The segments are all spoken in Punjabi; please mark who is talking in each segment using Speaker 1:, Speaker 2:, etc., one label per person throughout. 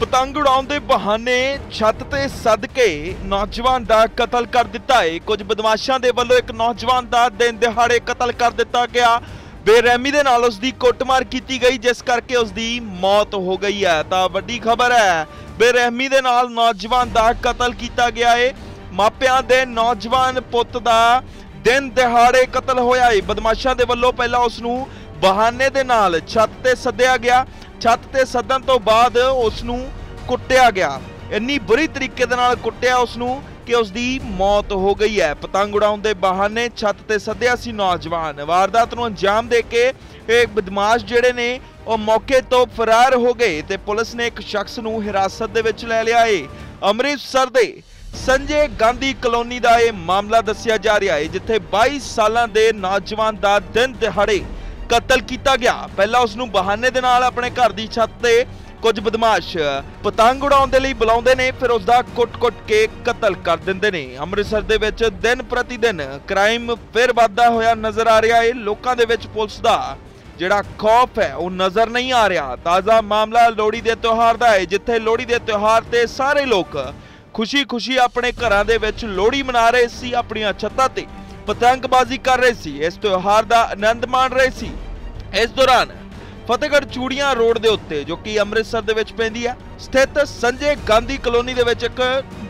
Speaker 1: ਪਤੰਗ ਉਡਾਉਣ ਦੇ ਬਹਾਨੇ ਛੱਤ ਤੇ ਸੱਦ ਕੇ ਨੌਜਵਾਨ ਦਾ ਕਤਲ ਕਰ ਦਿੱਤਾ ਹੈ ਕੁਝ ਬਦਮਾਸ਼ਾਂ ਦੇ ਵੱਲੋਂ ਇੱਕ ਨੌਜਵਾਨ ਦਾ ਦਿਨ ਦਿਹਾੜੇ ਕਤਲ ਕਰ ਦਿੱਤਾ ਗਿਆ। ਬੇਰਹਿਮੀ ਦੇ ਨਾਲ ਉਸ ਦੀ ਕੁੱਟਮਾਰ ਕੀਤੀ ਗਈ, ਜਿਸ ਕਰਕੇ ਉਸ ਦੀ ਮੌਤ ਹੋ ਗਈ ਹੈ। ਤਾਂ ਵੱਡੀ ਖਬਰ ਹੈ, ਬੇਰਹਿਮੀ ਦੇ ਨਾਲ ਨੌਜਵਾਨ ਦਾ ਕਤਲ ਕੀਤਾ ਗਿਆ ਏ। ਮਾਪਿਆਂ ਦੇ ਨੌਜਵਾਨ ਪੁੱਤ ਦਾ ਦਿਨ ਦਿਹਾੜੇ ਕਤਲ ਹੋਇਆ ਏ। ਬਦਮਾਸ਼ਾਂ ਦੇ ਵੱਲੋਂ ਪਹਿਲਾਂ ਉਸ ਨੂੰ ਬਹਾਨੇ ਦੇ ਨਾਲ ਛੱਤ ਤੇ ਸੱਦਿਆ ਗਿਆ। ਛੱਤ ਤੇ ਸੱਦਣ ਤੋਂ ਬਾਅਦ ਉਸ ਨੂੰ ਕੁੱਟਿਆ ਗਿਆ। ਇੰਨੀ ਬੁਰੀ ਤਰੀਕੇ ਦੇ ਨਾਲ ਕੁੱਟਿਆ ਉਸ ਨੂੰ ਕਿ ਉਸ ਦੀ ਮੌਤ ਹੋ ਗਈ ਹੈ। ਪਤੰਗ ਉਡਾਉਣ ਦੇ ਬਹਾਨੇ ਛੱਤ ਤੇ ਸੱਦਿਆ ਸੀ ਨੌਜਵਾਨ। ਵਾਰਦਾਤ ਨੂੰ ਅੰਜਾਮ ਦੇ ਕੇ ਇਹ ਬਦਮਾਸ਼ ਜਿਹੜੇ ਨੇ, ਉਹ ਮੌਕੇ ਤੋਂ ਫਰਾਰ ਹੋ ਗਏ ਤੇ ਪੁਲਿਸ ਨੇ ਇੱਕ ਸ਼ਖਸ ਨੂੰ ਹਿਰਾਸਤ ਦੇ ਵਿੱਚ ਲੈ ਲਿਆ ਏ। ਅੰਮ੍ਰਿਤਸਰ ਦੇ ਸੰਜੇ ਗਾਂਧੀ ਕਲੋਨੀ ਦਾ ਇਹ ਮਾਮਲਾ ਦੱਸਿਆ ਜਾ ਰਿਹਾ ਹੈ ਜਿੱਥੇ 22 ਸਾਲਾਂ ਦੇ ਨੌਜਵਾਨ ਦਾ ਦਿਨ ਦਿਹਾੜੇ ਕਤਲ ਕੀਤਾ ਗਿਆ। ਪਹਿਲਾਂ ਉਸ ਨੂੰ ਬਹਾਨੇ ਦੇ ਨਾਲ ਆਪਣੇ ਘਰ ਦੀ ਛੱਤ ਤੇ ਕੁਝ ਬਦਮਾਸ਼ ਪਤੰਗ ਉਡਾਉਣ ਦੇ ਲਈ ਬੁਲਾਉਂਦੇ ਨੇ, ਫਿਰ ਉਸ ਦਾ ਕੁੱਟ-ਕੁੱਟ ਕੇ ਕਤਲ ਕਰ ਦਿੰਦੇ ਨੇ। ਅੰਮ੍ਰਿਤਸਰ ਦੇ ਵਿੱਚ ਦਿਨ ਪ੍ਰਤੀ ਦਿਨ ਕ੍ਰਾਈਮ ਫਿਰ ਵੱਧਦਾ ਹੋਇਆ ਨਜ਼ਰ ਆ ਰਿਹਾ ਹੈ ਲੋਕਾਂ ਦੇ ਵਿੱਚ ਪੁਲਿਸ ਦਾ ਜਿਹੜਾ ਖੌਫ ਹੈ, ਉਹ ਨਜ਼ਰ ਨਹੀਂ ਆ ਰਿਹਾ। ਤਾਜ਼ਾ ਮਾਮਲਾ ਲੋਹੜੀ ਦੇ ਤਿਉਹਾਰ ਦਾ ਹੈ ਜਿੱਥੇ ਲੋਹੜੀ ਦੇ ਤਿਉਹਾਰ ਤੇ ਸਾਰੇ ਲੋਕ ਖੁਸ਼ੀ-ਖੁਸ਼ੀ ਆਪਣੇ ਘਰਾਂ ਦੇ ਵਿੱਚ ਲੋਹੜੀ ਮਨਾ ਰਹੇ ਸੀ, ਆਪਣੀਆਂ ਛੱਤਾਂ ਤੇ। ਪਤੰਗਬਾਜ਼ੀ ਕਰ ਰਹੇ ਸੀ, ਇਸ ਤਿਉਹਾਰ ਦਾ ਆਨੰਦ ਮਾਣ ਰਹੇ ਸੀ। ਇਸ ਦੌਰਾਨ ਫਤਿਹਗੜ੍ਹ ਚੂੜੀਆਂ ਰੋਡ ਦੇ ਉੱਤੇ, ਜੋ ਕਿ ਅੰਮ੍ਰਿਤਸਰ ਦੇ ਵਿੱਚ ਪੈਂਦੀ ਹੈ ਸਥਿਤ ਸੰਜੇ ਗਾਂਧੀ ਕਲੋਨੀ ਦੇ ਵਿੱਚ ਇੱਕ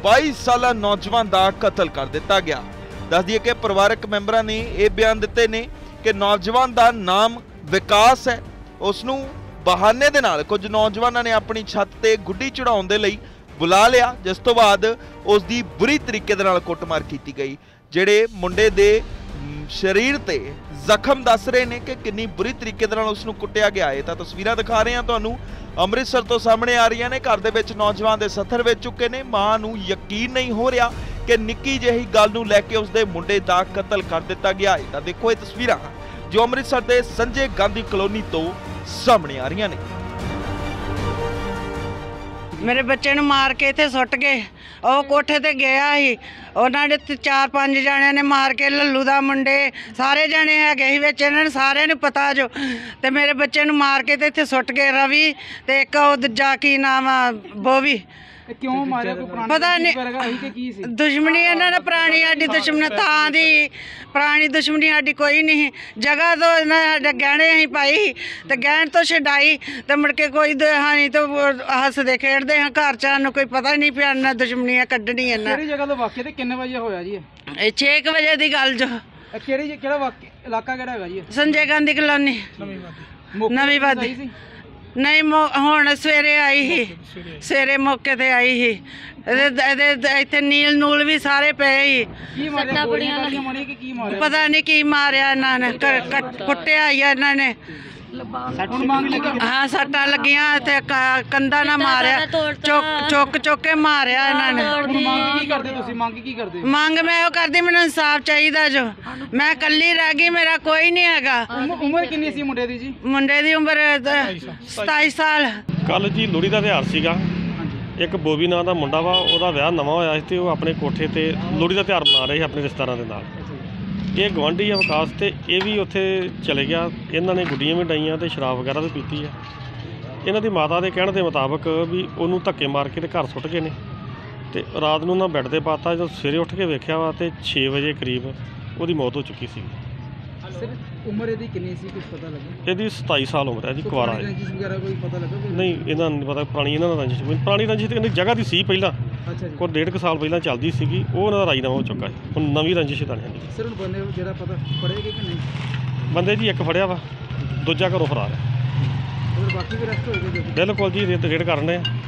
Speaker 1: 22 ਸਾਲਾ ਨੌਜਵਾਨ ਦਾ ਕਤਲ ਕਰ ਦਿੱਤਾ ਗਿਆ। ਦੱਸ ਦਈਏ ਕਿ ਪਰਿਵਾਰਕ ਮੈਂਬਰਾਂ ਨੇ ਇਹ ਬਿਆਨ ਦਿੱਤੇ ਨੇ ਕਿ ਨੌਜਵਾਨ ਦਾ ਨਾਮ ਵਿਕਾਸ ਹੈ। ਉਸ ਨੂੰ ਬਹਾਨੇ ਦੇ ਨਾਲ ਕੁਝ ਨੌਜਵਾਨਾਂ ਨੇ ਆਪਣੀ ਛੱਤ ਤੇ ਗੁੱਡੀ ਚੜਾਉਣ ਦੇ ਲਈ ਬੁਲਾ ਲਿਆ, ਜਿਸ ਤੋਂ ਬਾਅਦ ਉਸ ਦੀ ਬੁਰੀ ਤਰੀਕੇ ਦੇ ਨਾਲ ਕੁੱਟਮਾਰ ਕੀਤੀ ਗਈ। ਜਿਹੜੇ ਮੁੰਡੇ ਦੇ ਸਰੀਰ ਤੇ ਜ਼ਖਮ ਦੱਸ ਰਹੇ ਨੇ ਕਿ ਕਿੰਨੀ ਬੁਰੀ ਤਰੀਕੇ ਦੇ ਨਾਲ ਉਸ ਨੂੰ ਕੁੱਟਿਆ ਗਿਆ। ਹੈ ਤਾਂ ਤਸਵੀਰਾਂ ਦਿਖਾ ਰਹੇ ਹਾਂ ਤੁਹਾਨੂੰ। ਅੰਮ੍ਰਿਤਸਰ ਤੋਂ ਸਾਹਮਣੇ ਆ ਰਹੀਆਂ ਨੇ। ਘਰ ਦੇ ਵਿੱਚ ਨੌਜਵਾਨ ਦੇ ਸੱਥਰ ਵਿੱਚ ਚੁੱਕੇ ਨੇ। ਮਾਂ ਨੂੰ ਯਕੀਨ ਨਹੀਂ ਹੋ ਰਿਹਾ ਕਿ ਨਿੱਕੀ ਜਿਹੀ ਗੱਲ ਨੂੰ ਲੈ ਕੇ ਉਸਦੇ ਮੁੰਡੇ ਦਾ ਕਤਲ ਕਰ ਦਿੱਤਾ ਗਿਆ। ਹੈ ਤਾਂ ਦੇਖੋ ਇਹ ਤਸਵੀਰਾਂ ਜੋ ਅੰਮ੍ਰਿਤਸਰ ਦੇ ਸੰਜੇ ਗਾਂਧੀ ਕਲੋਨੀ ਤੋਂ ਸਾਹਮਣੇ ਆ ਰਹੀਆਂ ਨੇ।
Speaker 2: ਮੇਰੇ ਬੱਚੇ ਨੂੰ ਮਾਰ ਕੇ ਇੱਥੇ ਸੁੱਟ ਗਏ। ਉਹ ਕੋਠੇ ਤੇ ਗਿਆ ਸੀ। ਉਹਨਾਂ ਨੇ ਤੇ ਚਾਰ ਪੰਜ ਜਣਿਆਂ ਨੇ ਮਾਰ ਕੇ ਲੱਲੂ ਦਾ ਮੁੰਡੇ ਸਾਰੇ ਜਣੇ ਹੈਗੇ ਸੀ ਵਿੱਚ। ਇਹਨਾਂ ਨੂੰ ਸਾਰਿਆਂ ਨੂੰ ਪਤਾ ਜੋ। ਤੇ ਮੇਰੇ ਬੱਚੇ ਨੂੰ ਮਾਰ ਕੇ ਤੇ ਇੱਥੇ ਸੁੱਟ ਗਏ ਰਵੀ ਤੇ ਇੱਕ ਉਹ ਦੂਜਾ ਕੀ ਨਾਮ ਆ, ਬੋਵੀ।
Speaker 3: ਇਹ ਕਿਉਂ ਮਾਰਿਆ? ਕੋਈ ਪੁਰਾਣੀ
Speaker 2: ਪਤਾ ਨਹੀਂ
Speaker 3: ਵਰਗਾ ਹੋਈ ਕਿ ਕੀ ਸੀ?
Speaker 2: ਦੁਸ਼ਮਣੀ ਇਹਨਾਂ ਨੇ ਪੁਰਾਣੀ ਸਾਡੀ ਦੁਸ਼ਮਣੀ ਤਾਂ ਦੀ। ਪੁਰਾਣੀ ਦੁਸ਼ਮਣੀ ਸਾਡੀ ਕੋਈ ਨਹੀਂ ਜਗ੍ਹਾ ਤੋਂ ਇਹਨਾਂ ਨੇ ਸਾਡੇ ਗਹਿਣੇ ਅਸੀਂ ਪਾਈ ਸੀ ਤੇ ਗਹਿਣ ਤੋਂ ਛਡਾਈ ਤੇ ਮੁੜ ਕੇ ਕੋਈ ਹਾਨੀ ਤੋਂ ਹੱਸਦੇ ਖੇਡਦੇ ਹਾਂ। ਘਰ ਚ ਸਾਨੂੰ ਕੋਈ ਪਤਾ ਨਹੀਂ ਪਿਆ ਇਹਨਾਂ ਦੁਸ਼ਮਣੀਆਂ ਕੱਢਣੀ ਇਹਨਾਂ।
Speaker 3: ਕਿਹੜੀ ਜਗ੍ਹਾ ਤੋਂ ਵਾਕਿਆ ਤੇ ਕਿੰਨੇ ਵਜੇ ਹੋਇਆ ਜੀ ਇਹ?
Speaker 2: ਇਹ 6 ਵਜੇ ਦੀ ਗੱਲ ਜੋ।
Speaker 3: ਇਹ ਕਿਹੜੀ ਕਿਹੜਾ ਵਾਕਿਆ ਇਲਾਕਾ ਕਿਹੜਾ ਹੈਗਾ ਜੀ ਇਹ?
Speaker 2: ਸੰਜੇ ਗਾਂਧੀ ਕਲੋਨੀ।
Speaker 3: ਮੌਕੇ
Speaker 2: ਨਵੀਂ
Speaker 3: ਤੇ
Speaker 2: ਵਾਦੀ।
Speaker 3: ਸਹੀ ਸੀ?
Speaker 2: ਨਹੀਂ ਮੌ- ਹੁਣ ਸਵੇਰੇ ਆਈ ਸੀ। ਸਵੇਰੇ। ਮੌਕੇ ਤੇ ਆਈ ਸੀ। ਇਹਦੇ ਇਹਦੇ ਇੱਥੇ ਨੀਲ ਨੂਲ ਵੀ ਸਾਰੇ ਪਏ ਸੀ।
Speaker 3: ਕੀ ਮਾਰਿਆ? ਗੋਲੀਆਂ ਕਾਲੀਆਂ ਮਾਰੀਆਂ ਕਿ ਕੀ ਮਾਰਿਆ?
Speaker 2: ਪਤਾ ਨਹੀਂ ਕੀ ਮਾਰਿਆ ਇਹਨਾਂ ਨੇ। ਕ- ਕ- ਕੁੱਟਿਆ ਹੀ ਆ ਇਹਨਾਂ ਨੇ। ਹਾਂ ਸੱਟਾਂ ਲੱਗੀਆਂ ਤੇ ਕ- ਕੰਧਾਂ ਨਾਲ ਮਾਰਿਆ। ਚੁੱਕ ਚੁੱਕ ਚੁੱਕ ਕੇ ਮਾਰਿਆ ਇਹਨਾਂ ਨੇ।
Speaker 3: ਮੰਗ ਕੀ ਕਰਦੇ ਤੁਸੀਂ? ਮੰਗ ਕੀ ਕਰਦੇ?
Speaker 2: ਮੰਗ ਮੈਂ ਉਹ ਕਰਦੀ ਮੈਨੂੰ ਇਨਸਾਫ ਚਾਹੀਦਾ ਜੋ। ਮੈਂ ਇਕੱਲੀ ਰਹਿ ਗਈ ਮੇਰਾ ਕੋਈ ਨਹੀਂ ਹੈਗਾ।
Speaker 3: ਉਮ- ਉਮਰ ਕਿੰਨੀ ਸੀ ਮੁੰਡੇ ਦੀ ਜੀ?
Speaker 2: ਮੁੰਡੇ ਦੀ ਉਮਰ 27 ਸਾਲ।
Speaker 4: ਕੱਲ ਜੀ ਲੋਹੜੀ ਦਾ ਤਿਉਹਾਰ ਸੀਗਾ। ਇੱਕ ਬੋਬੀ ਨਾਂ ਦਾ ਮੁੰਡਾ ਵਾ ਉਹਦਾ ਵਿਆਹ ਨਵਾਂ ਹੋਇਆ ਸੀ ਤੇ ਉਹ ਆਪਣੇ ਕੋਠੇ ਤੇ ਲੋਹੜੀ ਦਾ ਤਿਉਹਾਰ ਮਨਾ ਰਹੇ ਸੀ ਆਪਣੇ ਰਿਸ਼ਤੇਦਾਰਾਂ ਦੇ ਨਾਲ। ਇਹ ਗਵਾਂਢੀ ਆ ਵਿਕਾਸ ਤੇ ਇਹ ਵੀ ਉੱਥੇ ਚਲੇ ਗਿਆ। ਇਹਨਾਂ ਨੇ ਗੁੱਡੀਆਂ ਵੀ ਡਾਈਆਂ ਤੇ ਸ਼ਰਾਬ ਵਗੈਰਾ ਵੀ ਪੀਤੀ ਆ। ਇਹਨਾਂ ਦੀ ਮਾਤਾ ਦੇ ਕਹਿਣ ਦੇ ਮੁਤਾਬਕ ਵੀ ਉਹਨੂੰ ਧੱਕੇ ਮਾਰ ਕੇ ਤੇ ਘਰ ਸੁੱਟ ਗਏ ਨੇ। ਤੇ ਰਾਤ ਨੂੰ ਉਹਨਾਂ ਬੈੱਡ ਤੇ ਪਾਤਾ, ਜਦੋਂ ਸਵੇਰੇ ਉੱਠ ਕੇ ਵੇਖਿਆ ਵਾ ਤੇ 6 ਵਜੇ ਕਰੀਬ ਉਹਦੀ ਮੌਤ ਹੋ ਚੁੱਕੀ ਸੀ।
Speaker 3: ਸਰ ਉਮਰ ਇਹਦੀ ਕਿੰਨੀ ਸੀ? ਕੁਝ ਪਤਾ ਲੱਗਾ?
Speaker 4: ਇਹਦੀ 27 ਸਾਲ ਹੈ ਜੀ ਕੁਆਰਾ ਹੈ
Speaker 3: ਰੰਜਿਸ਼ ਵਗੈਰਾ ਕੋਈ ਪਤਾ ਲੱਗਾ ਕੋਈ?
Speaker 4: ਨਹੀਂ ਇਹਨਾਂ ਨੂੰ ਨਹੀਂ ਪਤਾ ਪੁਰਾਣੀ ਇਹਨਾਂ ਦਾ ਰੰਜਿਸ਼। ਕੋਈ ਪੁਰਾਣੀ ਰੰਜਿਸ਼ ਤੇ ਕਹਿੰਦੇ ਜਗ੍ਹਾ ਦੀ ਸੀ ਪਹਿਲਾਂ।
Speaker 3: ਅੱਛਾ ਜੀ।
Speaker 4: ਕੋਈ ਡੇਢ ਕੁ ਸਾਲ ਪਹਿਲਾਂ ਚੱਲਦੀ ਸੀਗੀ ਉਹ ਉਹਨਾਂ ਦਾ ਰਾਜੀਨਾਮਾ ਹੋ ਚੁੱਕਾ ਹੈ। ਹੁਣ ਨਵੀਂ ਰੰਜਿਸ਼ ਤਾਂ ਨਹੀਂ।
Speaker 3: ਸਰ ਹੁਣ ਬੰਦੇ ਨੂੰ ਜਿਹੜਾ ਪਤਾ ਪੜੇਗਾ ਕਿ ਨਹੀਂ?
Speaker 4: ਬੰਦੇ ਜੀ ਇੱਕ ਫੜਿਆ ਵਾ ਦੂਜਾ ਘਰੋਂ ਫਰਾਰ ਹੈ।
Speaker 3: ਅਗਰ ਬਾਕੀ ਵੀ ਰੈਸਟ ਹੋਏਗਾ ਜੀ
Speaker 4: ਬਿਲਕੁਲ ਜੀ ਰੇਡ ਕਰਨੇ ਆ।